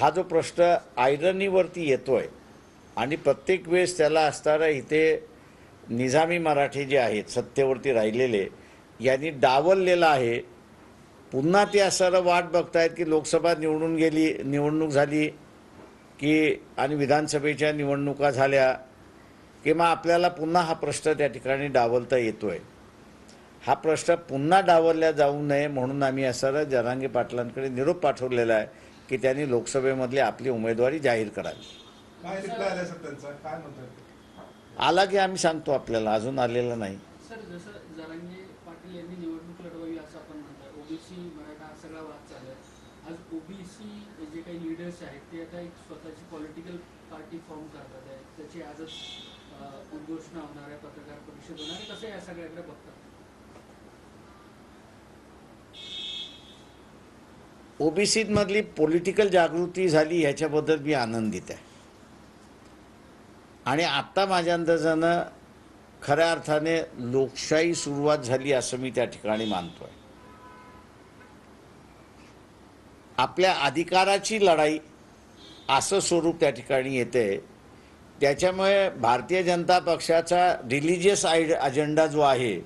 हा जो प्रश्न आयरनीवरती येतोय आणि प्रत्येक वेळेस त्याला असणारा इथे निजामी मराठी जे आहेत सत्तेवरती राहिलेले यांनी डावललेलं आहे. पुन्हा ते असं वाट बघतायत की लोकसभा निवडून गेली निवडणूक झाली की आणि विधानसभेच्या निवडणुका झाल्या की मग आपल्याला पुन्हा हा प्रश्न त्या ठिकाणी डावलता येतो आहे हा प्रश्न पुन्हा डावलला जाऊ नये म्हणून आम्ही असं जरांगे पाटलांकडे निरोप पाठवलेला आहे. की त्यांनी लोकसभेमधली आपली उमेदवारी जाहीर करावी. आला की आम्ही सांगतो आपल्याला अजून आलेला नाही. सर जसं जरांगे पाटील यांनी निवडणूक लढवावी असं आपण म्हणतो ओबीसी मराठा सगळा वाद चालू आहे. आज ओबीसी जे काही लिडर्स आहेत ते आता एक स्वतःची पॉलिटिकल पार्टी फॉर्म करतात. आहे त्याची आजच उद्घोषणा होणार आहे पत्रकार परिषद होणार आहे. कसं या सगळ्याकडे बघतात? ओबीसीमधली पॉलिटिकल जागृती झाली ह्याच्याबद्दल मी आनंदित आहे. आणि आत्ता माझ्या अंदाजानं खऱ्या अर्थाने लोकशाही सुरुवात झाली असं मी त्या ठिकाणी मानतोय. आपल्या अधिकाराची लढाई असं स्वरूप त्या ठिकाणी येते. त्याच्यामुळे भारतीय जनता पक्षाचा रिलिजियस आय अजेंडा जो आहे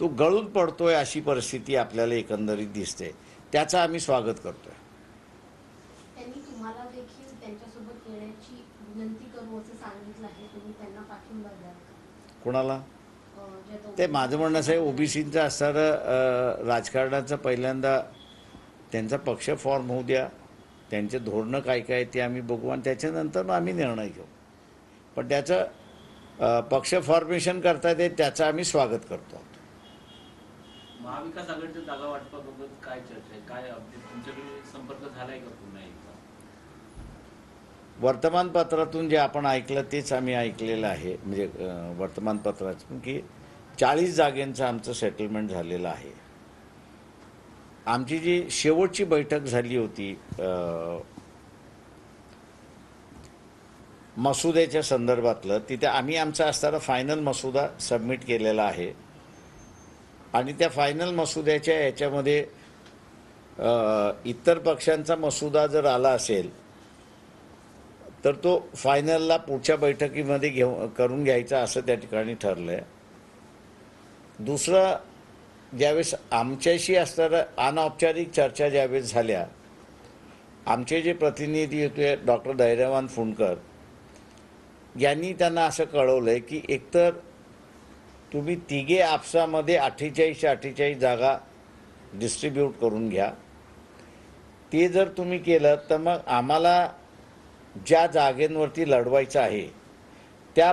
तो गळून पडतोय अशी परिस्थिती आपल्याला एकंदरीत दिसते. त्याचं आम्ही स्वागत करतोय? कोणाला? ते माझं म्हणणं असं आहे ओबीसीचं असणारं राजकारणाचं पहिल्यांदा त्यांचा पक्ष फॉर्म होऊ द्या. त्यांचे धोरणं काय काय ते आम्ही बघू आणि त्याच्यानंतर मग आम्ही निर्णय घेऊ. पण त्याचं पक्ष फॉर्मेशन करता ते त्याचं आम्ही स्वागत करतो. महाविकास आघाडीच्या जागा वाटपाबाबत काय चर्चा आहे? काय अपडेट तुमच्याकडे संपर्क झालाय का पुन्हा एकदा? वर्तमानपत्रातून जे आपण ऐकलं तेच आम्ही ऐकलेलं आहे. म्हणजे वर्तमानपत्रातून की चाळीस जागेंचं आमचं सेटलमेंट झालेलं आहे. आमची जी शेवटची बैठक झाली होती मसुद्याच्या संदर्भातलं तिथे आम्ही आमचा असताना फायनल मसुदा सबमिट केलेला आहे. आणि त्या फायनल मसुद्याच्या याच्यामध्ये इतर पक्षांचा मसुदा जर आला असेल तर तो फायनलला पुढच्या बैठकीमध्ये घेऊ करून घ्यायचा असं त्या ठिकाणी ठरलं आहे दुसरं ज्यावेळेस आमच्याशी असणाऱ्या अनौपचारिक चर्चा ज्यावेळेस झाल्या आमचे जे प्रतिनिधी होते डॉक्टर धैर्यवान फुंडकर यांनी त्यांना असं कळवलं आहे की एकतर तुम्ही तिघे आपसामध्ये अठ्ठेचाळीसशे अठ्ठेचाळीस जागा डिस्ट्रीब्यूट करून घ्या. ते जर तुम्ही केलं तर मग आम्हाला ज्या जागेंवरती लढवायचं आहे त्या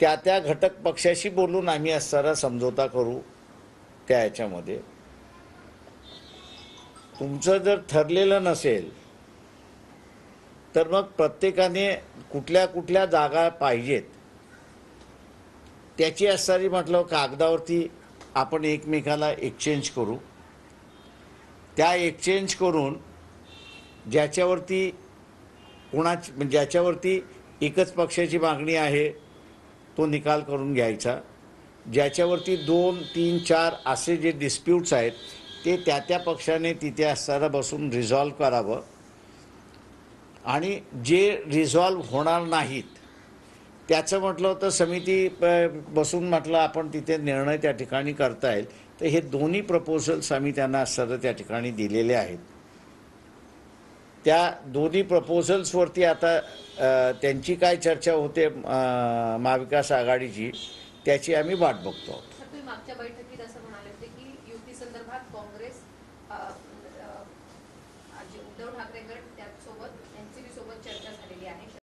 त्या त्या घटक पक्षाशी बोलून आम्ही असताना समझोता करू त्या याच्यामध्ये. तुमचं जर ठरलेलं नसेल तर मग प्रत्येकाने कुठल्या कुठल्या जागा पाहिजेत. त्याची असणारी म्हटलं कागदावरती आपण एकमेकाला एक्सचेंज करू. त्या एक्सचेंज करून ज्याच्यावरती कोणाची ज्याच्यावरती एकच पक्षाची मागणी आहे तो निकाल करून घ्यायचा. ज्याच्यावरती दोन तीन चार असे जे डिस्प्यूट्स आहेत ते त्या त्या पक्षाने तिथे असताना बसून रिझॉल्व करावं. आणि जे रिझॉल्व होणार नाहीत त्याचं म्हटलं होतं समिती प- बसून म्हटलं आपण तिथे निर्णय त्या ठिकाणी करता येईल. तर हे दोन्ही प्रपोजल्स आम्ही त्यांना असताना त्या ठिकाणी दिलेले आहेत. त्या दोन्ही प्रपोजल्सवरती आता त्यांची काय चर्चा होते महाविकास आघाडीची त्याची आम्ही वाट बघतो. आहोत. मागच्या बैठकीत असं म्हणाले होते की युती संदर्भात काँग्रेस उद्धव ठाकरे गट त्यासोबत एनसीबी सोबत चर्चा झालेली आहे.